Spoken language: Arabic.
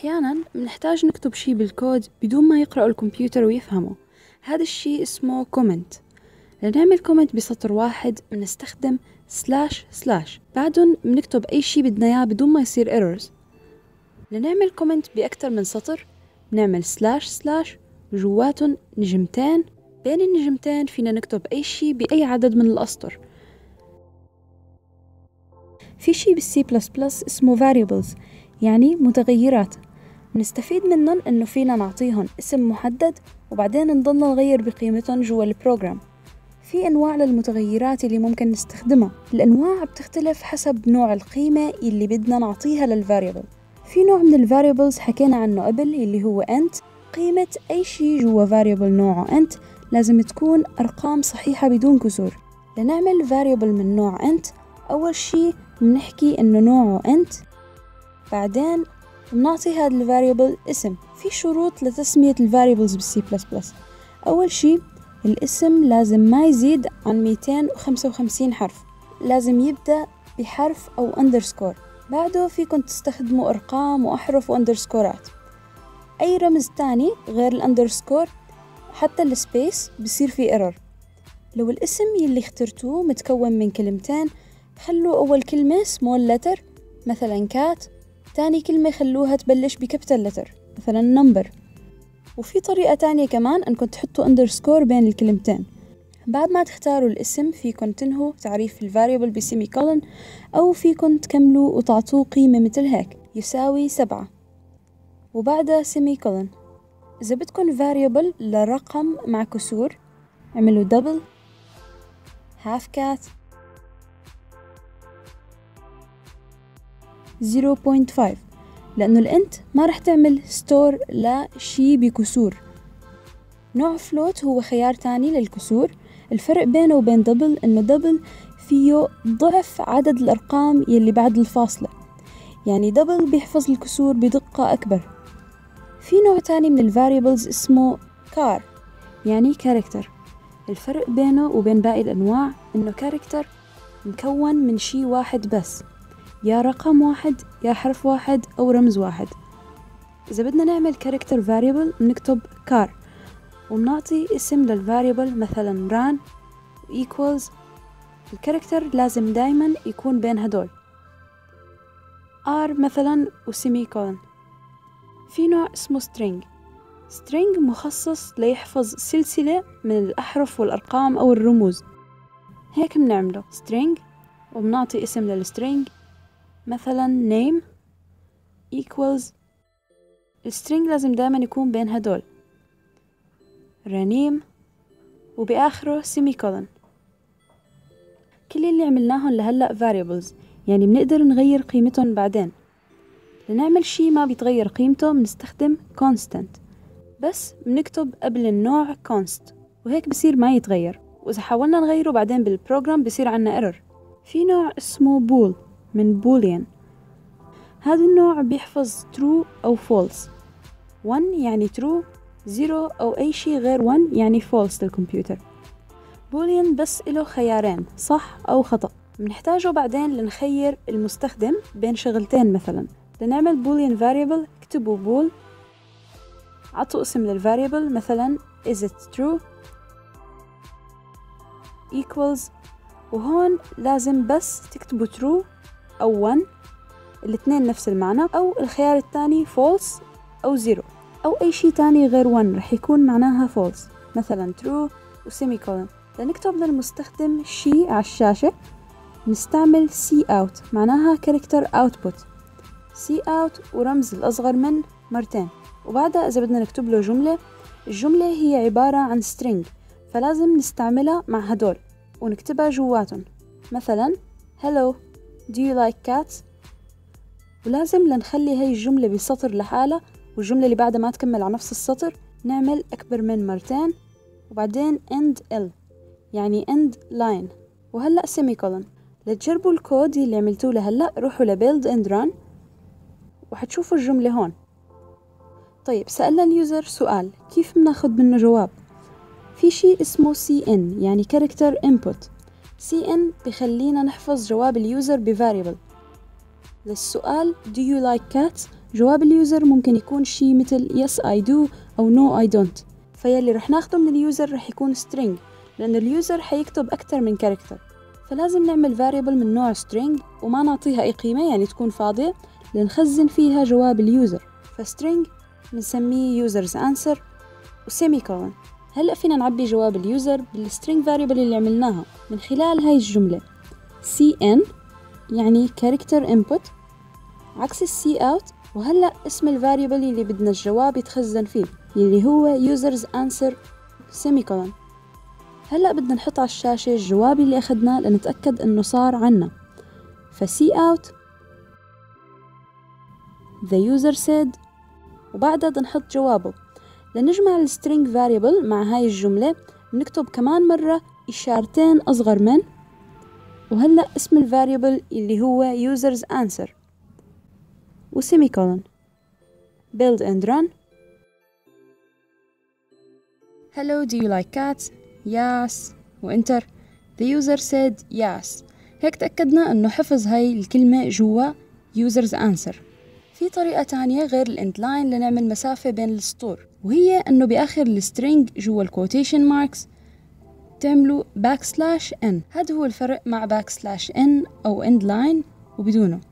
أحيانا بنحتاج نكتب شي بالكود بدون ما يقرأ الكمبيوتر ويفهمه هذا الشي اسمه comment لنعمل comment بسطر واحد بنستخدم slash slash بعدهم بنكتب أي شي بدنا إياه بدون ما يصير errors لنعمل comment بأكتر من سطر بنعمل slash slash وجواتهم نجمتين. بين النجمتين فينا نكتب أي شي بأي عدد من الأسطر. في شي بال C plus plus اسمه variables يعني متغيرات. نستفيد منهم إنه فينا نعطيهم اسم محدد وبعدين نضلنا نغير بقيمتهم جوا ال program. في أنواع للمتغيرات اللي ممكن نستخدمها. الأنواع بتختلف حسب نوع القيمة اللي بدنا نعطيها لل variable في نوع من ال variables حكينا عنه قبل اللي هو int قيمة أي شي جوا variable نوعه int لازم تكون أرقام صحيحة بدون كسور. لنعمل variable من نوع int أول شي بنحكي إنه نوعه int بعدين بنعطي هذا ال variable اسم. في شروط لتسمية ال variables بال C plus plus. أول شي الاسم لازم ما يزيد عن 255 حرف. لازم يبدأ بحرف أو underscore بعده فيكن تستخدموا أرقام وأحرف وأندرسكورات أي رمز تاني غير ال underscore حتى ال space بصير في error لو الاسم يلي اخترتوه متكون من كلمتين خلوا أول كلمة small letter مثلا cat تاني كلمة خلوها تبلش ب capital letter مثلا number وفي طريقة تانية كمان أنكم تحطوا underscore بين الكلمتين. بعد ما تختاروا الاسم فيكن تنهوا تعريف ال variable ب semicolon أو فيكن تكملوا وتعطوه قيمة مثل هيك يساوي سبعة. وبعدها semicolon إذا بدكن variable لرقم مع كسور اعملوا double half cat. 0.5 لأنه ال int ما رح تعمل store لشي بكسور. نوع float هو خيار تاني للكسور. الفرق بينه وبين double إنه double فيه ضعف عدد الأرقام يلي بعد الفاصلة. يعني double بيحفظ الكسور بدقة أكبر. في نوع تاني من ال variables اسمه char يعني character الفرق بينه وبين باقي الأنواع إنه character مكون من شي واحد بس. يا رقم واحد يا حرف واحد أو رمز واحد. إذا بدنا نعمل character variable بنكتب char وبنعطي اسم لل variable مثلا ran equals ال character لازم دايما يكون بين هدول. R مثلا و semicolon في نوع اسمه string. string مخصص ليحفظ سلسلة من الأحرف والأرقام أو الرموز. هيك بنعمله. string وبنعطي اسم لل string مثلا name equals ال string لازم دايما يكون بين هدول. رنيم وبآخره semicolon. كل اللي عملناهم لهلأ variables يعني بنقدر نغير قيمتهم بعدين. لنعمل شي ما بيتغير قيمته بنستخدم constant. بس بنكتب قبل النوع const وهيك بصير ما يتغير. وإذا حاولنا نغيره بعدين بالبروجرام بصير عنا error. في نوع اسمه bool. من بوليان هذا النوع بيحفظ true أو false. 1 يعني true 0 أو أي شيء غير 1 يعني false للكمبيوتر. boolean بس له خيارين صح أو خطأ. بنحتاجه بعدين لنخير المستخدم بين شغلتين مثلا. لنعمل boolean variable اكتبوا bool عطوا اسم لل variable مثلا is it true equals. وهون لازم بس تكتبوا true. أو 1 الاثنين نفس المعنى أو الخيار الثاني false أو 0 أو أي شيء تاني غير 1 رح يكون معناها false. مثلا true وسيمي كولن لنكتب للمستخدم شيء على الشاشة. نستعمل out معناها character output. Out ورمز الأصغر من مرتين. وبعدها إذا بدنا نكتب له جملة الجملة هي عبارة عن string فلازم نستعملها مع هدول ونكتبها جواتهم. مثلا hello. Do you like cats? ولازم لنخلي هاي الجملة بسطر لحالها والجملة اللي بعدها ما تكمل على نفس السطر. نعمل أكبر من مرتين وبعدين end l يعني end line. وهلأ semicolon. لتجربوا الكود اللي عملتوه لهلأ روحوا ل build and run وحتشوفوا الجملة هون. طيب سألنا ال user سؤال كيف بناخد منه جواب؟ في شيء اسمه cin يعني character input. Cin بخلينا نحفظ جواب ال user ب variable للسؤال do you like cats? جواب ال user ممكن يكون شي مثل yes I do أو no I don't. فيلي رح ناخده من ال user رح يكون string لأن ال user حيكتب أكتر من character فلازم نعمل variable من نوع string وما نعطيها أي قيمة يعني تكون فاضية لنخزن فيها جواب ال user. ف string بنسميه users answer و semicolon هلأ فينا نعبي جواب ال user بال string variable اللي عملناها من خلال هاي الجملة. Cin يعني character input عكس ال cout وهلأ اسم ال variable اللي بدنا الجواب يتخزن فيه اللي هو users answer semicolon. هلأ بدنا نحط على الشاشة الجواب اللي أخدناه لنتأكد إنه صار عنا. ف cout the user said وبعدها بدنا نحط جوابه. لنجمع ال string variable مع هاي الجملة بنكتب كمان مرة إشارتين أصغر من وهلأ اسم ال variable اللي هو users answer و semicolon build and run. Hello do you like cats? Yes. و enter. The user said yes. هيك تأكدنا إنه حفظ هاي الكلمة جوا users answer. في طريقة تانية غير ال end line لنعمل مسافة بين السطور وهي أنه بآخر ال string جوا ال quotation marks تعملوا backslash n هذا هو الفرق مع backslash n أو end line وبدونه.